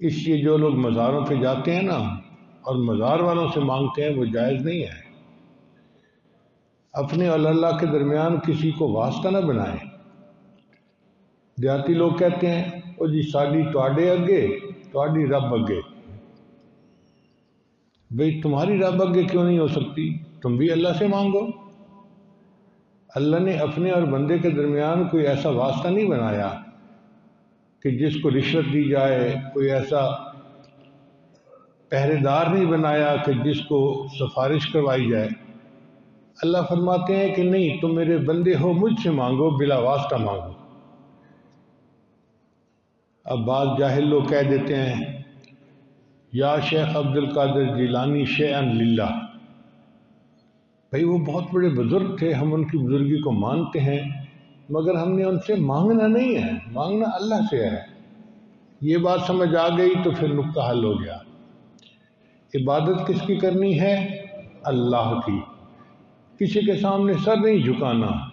इसलिए जो लोग मज़ारों पे जाते हैं ना, और मज़ार वालों से मांगते हैं, वो जायज़ नहीं है। अपने और अल्लाह के दरमियान किसी को वास्ता ना बनाए। देहाती लोग कहते हैं वो जी साड़ी तोड़े अगे तोड़ी रब अगे भाई, तुम्हारी रब अगे क्यों नहीं हो सकती? तुम भी अल्लाह से मांगो। अल्लाह ने अपने और बंदे के दरमियान कोई ऐसा वास्ता नहीं बनाया। कि जिसको रिश्वत दी जाए, कोई ऐसा पहरेदार नहीं बनाया कि जिसको सिफारिश करवाई जाए। अल्लाह फरमाते हैं कि नहीं, तुम मेरे बंदे हो, मुझसे मांगो, बिला वास्ता मांगो। अब बात जाहिल लोग कह देते हैं, या शेख अब्दुल कादिर जिलानी शेन लिल्ला भाई, वो बहुत बड़े बुज़ुर्ग थे, हम उनकी बुज़ुर्गी को मानते हैं। मगर हमने उनसे मांगना नहीं है, मांगना अल्लाह से है। ये बात समझ आ गई तो फिर नुक्ता हल हो गया। इबादत किसकी करनी है? अल्लाह की। किसी के सामने सर नहीं झुकाना।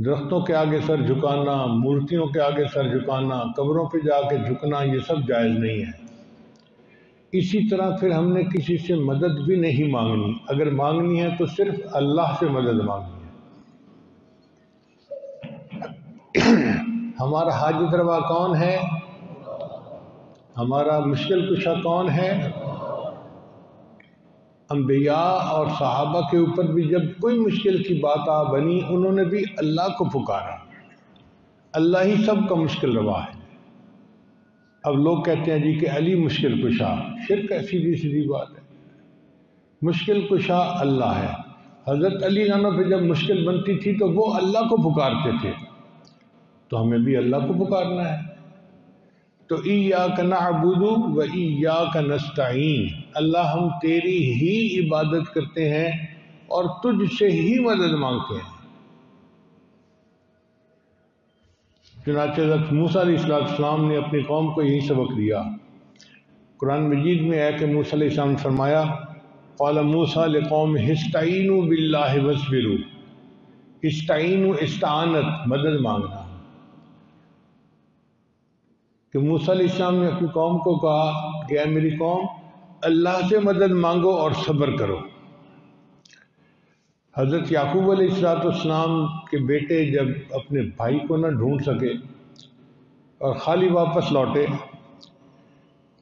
दरख्तों के आगे सर झुकाना, मूर्तियों के आगे सर झुकाना, कब्रों पे जाके झुकना, ये सब जायज़ नहीं है। इसी तरह फिर हमने किसी से मदद भी नहीं मांगनी। अगर मांगनी है तो सिर्फ़ अल्लाह से मदद मांगनी। हमारा हाजित रवा कौन है? हमारा मुश्किल कुशा कौन है? अम्बिया और सहाबा के ऊपर भी जब कोई मुश्किल की बात आ बनी, उन्होंने भी अल्लाह को पुकारा। अल्लाह ही सब का मुश्किल रवा है। अब लोग कहते हैं जी कि अली मुश्किल कुशा शिरक सीधी सीधी बात है। मुश्किल कुशा अल्लाह है। हज़रत अली नाना पे जब मुश्किल बनती थी तो वो अल्लाह को पुकारते थे। तो हमें भी अल्लाह को पुकारना है। तो ईया का नबूदू व ईया का नस्ताइन अल्लाह हम तेरी ही इबादत करते हैं और तुझसे ही मदद मांगते हैं। चुनाचे मूसा इस्लाम ने अपनी कौम को यही सबक दिया। कुरान मजीद में है कि मूसा ने फरमाया, कौल मूसा कौम हिस्टाइन बिल्ला वसबिरू। इस्तानत, मदद मांगना। कि मूसा इस्लाम ने अपनी कौम को कहा कि मेरी कौम, अल्लाह से मदद मांगो और सब्र करो। हज़रत याकूब अलैहिस्सलाम के बेटे जब अपने भाई को ना ढूंढ सके और ख़ाली वापस लौटे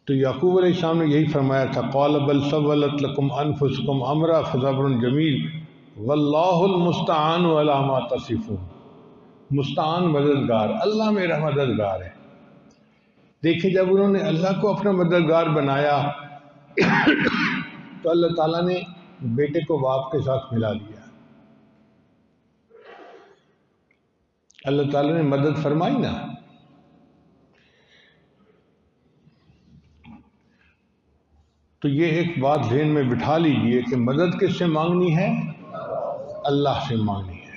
तो याकूब अलैहिस्सलाम ने यही फरमाया था, कौल बल सवलतलकुम अनफुसकुम अमरा फजबर जमील, वल्लाहुल वलामा तसिफून। मुस्तान मददगार, अल्लाह मेरा मददगार है। देखिए, जब उन्होंने अल्लाह को अपना मददगार बनाया तो अल्लाह ताला ने बेटे को बाप के साथ मिला दिया अल्लाह ताला ने मदद फरमाई ना। तो ये एक बात ध्यान में बिठा लीजिए कि मदद किससे मांगनी है? अल्लाह से मांगनी है।